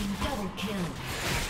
team double kill.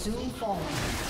Soon fall.